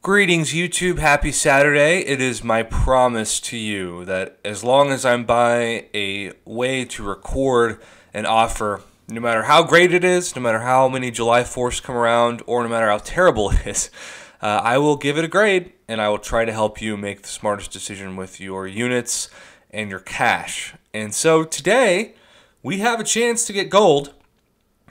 Greetings, YouTube. Happy Saturday. It is my promise to you that as long as I'm by a way to record an offer, no matter how great it is, no matter how many July 4ths come around, or no matter how terrible it is, uh, I will give it a grade and I will try to help you make the smartest decision with your units and your cash. And so today, we have a chance to get gold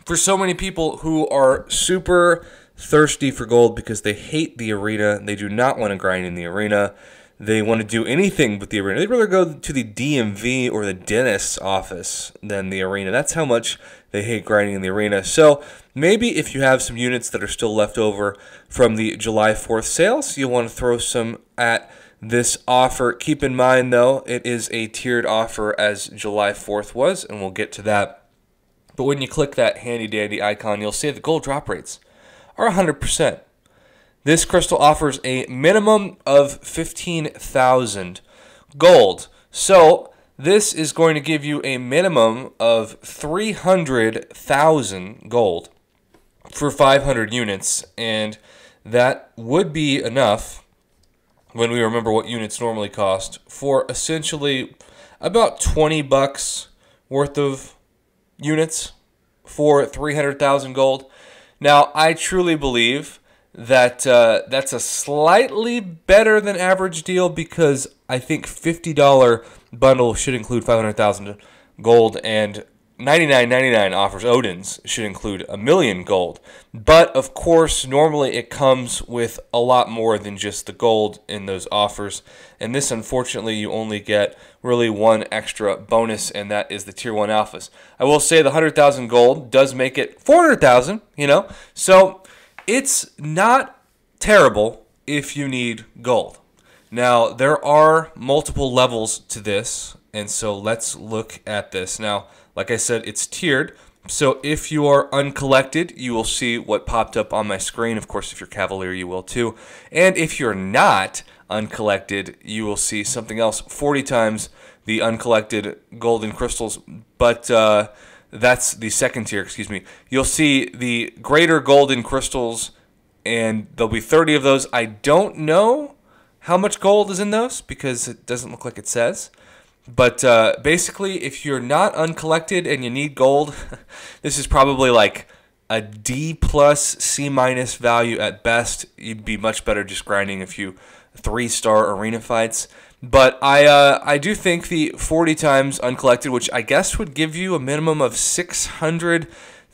for so many people who are super thirsty for gold because they hate the arena. They do not want to grind in the arena. They want to do anything but the arena. They'd rather go to the DMV or the dentist's office than the arena. That's how much they hate grinding in the arena. So maybe if you have some units that are still left over from the July 4th sales, you'll want to throw some at this offer. Keep in mind, though, it is a tiered offer as July 4th was, and we'll get to that. But when you click that handy dandy icon, you'll see the gold drop rates are 100%. This crystal offers a minimum of 15,000 gold. So, this is going to give you a minimum of 300,000 gold for 500 units, and that would be enough when we remember what units normally cost for essentially about 20 bucks worth of units for 300,000 gold. Now, I truly believe that uh, that's a slightly better than average deal because I think $50 bundle should include 500,000 gold and 99.99 offers Odin's should include a million gold. But of course, normally it comes with a lot more than just the gold in those offers. And this, unfortunately, you only get really one extra bonus, and that is the Tier 1 Alphas. I will say the 100,000 gold does make it 400,000, you know? So it's not terrible if you need gold. Now, there are multiple levels to this, and so let's look at this. Now, like I said, it's tiered. So if you are uncollected, you will see what popped up on my screen. Of course, if you're Cavalier, you will too. And if you're not uncollected, you will see something else 40 times the uncollected golden crystals. But uh, that's the second tier, excuse me. You'll see the greater golden crystals, and there'll be 30 of those. I don't know how much gold is in those because it doesn't look like it says. But uh, basically, if you're not uncollected and you need gold, this is probably like a D plus C minus value at best. You'd be much better just grinding a few three star arena fights. But I uh, I do think the 40 times uncollected, which I guess would give you a minimum of 600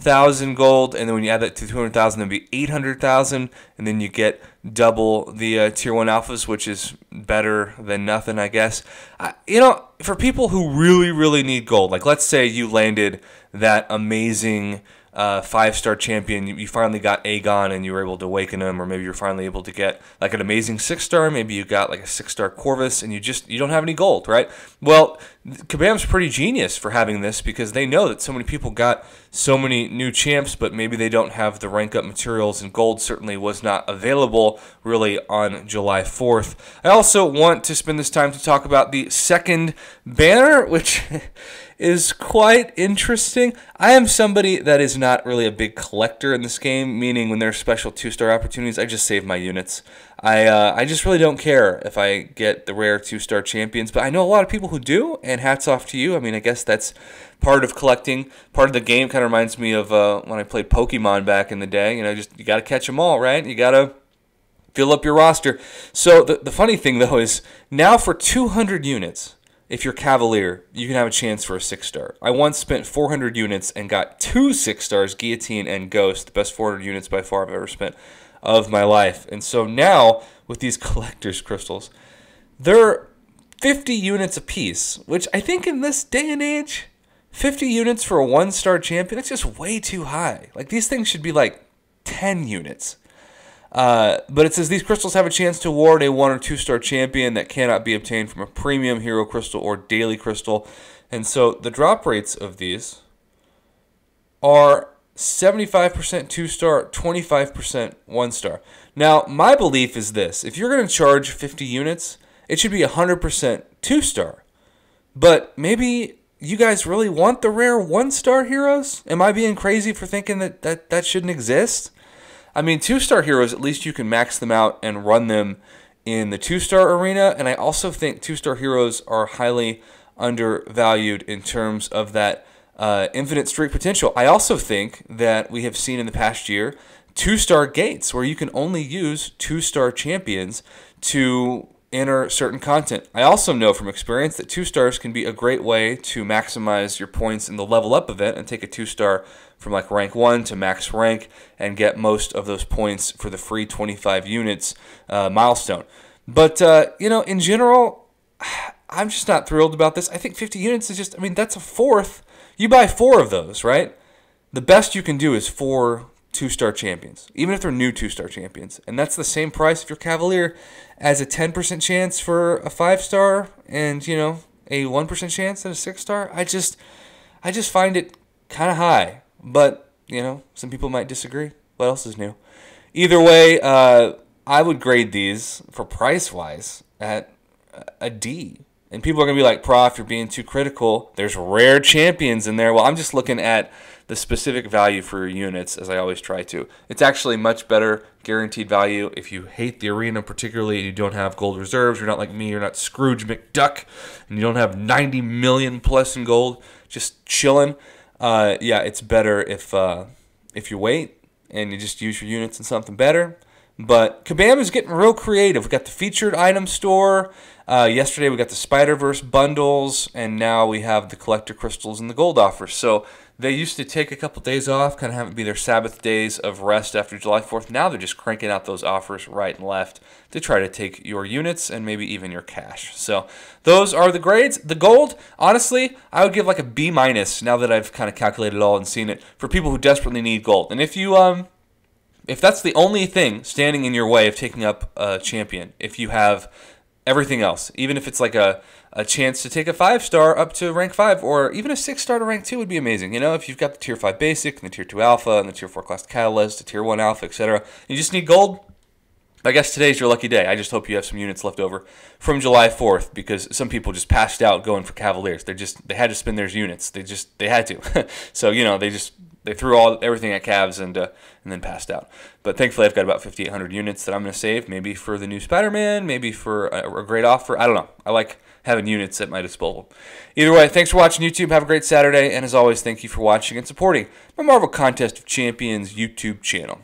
thousand gold, and then when you add that to two hundred thousand, that'd be eight hundred thousand, and then you get double the uh, tier one alphas, which is better than nothing, I guess. I, you know, for people who really, really need gold, like let's say you landed that amazing uh, five star champion, you, you, finally got Aegon and you were able to awaken him, or maybe you're finally able to get like an amazing six star. Maybe you got like a six star Corvus, and you just you don't have any gold, right? Well, Kabam's pretty genius for having this because they know that so many people got so many new champs, but maybe they don't have the rank up materials, and gold certainly was not available really on July 4th. I also want to spend this time to talk about the second banner, which is quite interesting. I am somebody that is not really a big collector in this game, meaning when there's special two-star opportunities, I just save my units. I uh, I just really don't care if I get the rare two-star champions, but I know a lot of people who do, and hats off to you. I mean, I guess that's part of collecting. Part of the game kind of reminds me of uh, when I played Pokemon back in the day. You know, just you got to catch them all, right? You got to fill up your roster. So the, the funny thing, though, is now for 200 units, if you're Cavalier, you can have a chance for a six star. I once spent 400 units and got two six stars, Guillotine and Ghost, the best 400 units by far I've ever spent of my life. And so now, with these collector's crystals, they're 50 units apiece, which I think in this day and age, 50 units for a one star champion, that's just way too high. Like these things should be like 10 units. Uh, but it says these crystals have a chance to award a one or two star champion that cannot be obtained from a premium hero crystal or daily crystal. And so the drop rates of these are 75% two star, 25% one star. Now, my belief is this if you're going to charge 50 units, it should be 100% two star. But maybe you guys really want the rare one star heroes? Am I being crazy for thinking that that, that shouldn't exist? I mean, two star heroes, at least you can max them out and run them in the two star arena. And I also think two star heroes are highly undervalued in terms of that uh, infinite streak potential. I also think that we have seen in the past year two star gates where you can only use two star champions to enter certain content. I also know from experience that two stars can be a great way to maximize your points in the level up event and take a two star from like rank one to max rank and get most of those points for the free 25 units uh, milestone. But, uh, you know, in general, I'm just not thrilled about this. I think 50 units is just, I mean, that's a fourth. You buy four of those, right? The best you can do is four two star champions, even if they're new two star champions. And that's the same price if you're Cavalier as a 10% chance for a five star and, you know, a 1% chance at a six star. I just, I just find it kind of high. But, you know, some people might disagree. What else is new? Either way, uh, I would grade these for price wise at a D. And people are going to be like, Prof, you're being too critical. There's rare champions in there. Well, I'm just looking at the specific value for your units as I always try to. It's actually much better guaranteed value if you hate the arena particularly and you don't have gold reserves. You're not like me. You're not Scrooge McDuck and you don't have 90 million plus in gold just chilling. Uh, yeah, it's better if uh, if you wait and you just use your units in something better. But Kabam is getting real creative. We got the featured item store. Uh, yesterday we got the Spider Verse bundles, and now we have the collector crystals and the gold offers. So they used to take a couple days off, kind of have it be their Sabbath days of rest after July 4th. Now they're just cranking out those offers right and left to try to take your units and maybe even your cash. So those are the grades. The gold, honestly, I would give like a B minus now that I've kind of calculated it all and seen it for people who desperately need gold. And if you um if that's the only thing standing in your way of taking up a champion, if you have everything else, even if it's like a, a chance to take a five star up to rank five, or even a six star to rank two would be amazing. You know, if you've got the tier five basic and the tier two alpha and the tier four class catalyst, the tier one alpha, etc., you just need gold. I guess today's your lucky day. I just hope you have some units left over from July 4th because some people just passed out going for Cavaliers. They just they had to spend their units. They just they had to. so you know they just they threw all everything at Cavs and uh, and then passed out. But thankfully, I've got about 5,800 units that I'm going to save. Maybe for the new Spider-Man, maybe for a, a, great offer. I don't know. I like having units at my disposal. Either way, thanks for watching YouTube. Have a great Saturday, and as always, thank you for watching and supporting my Marvel Contest of Champions YouTube channel.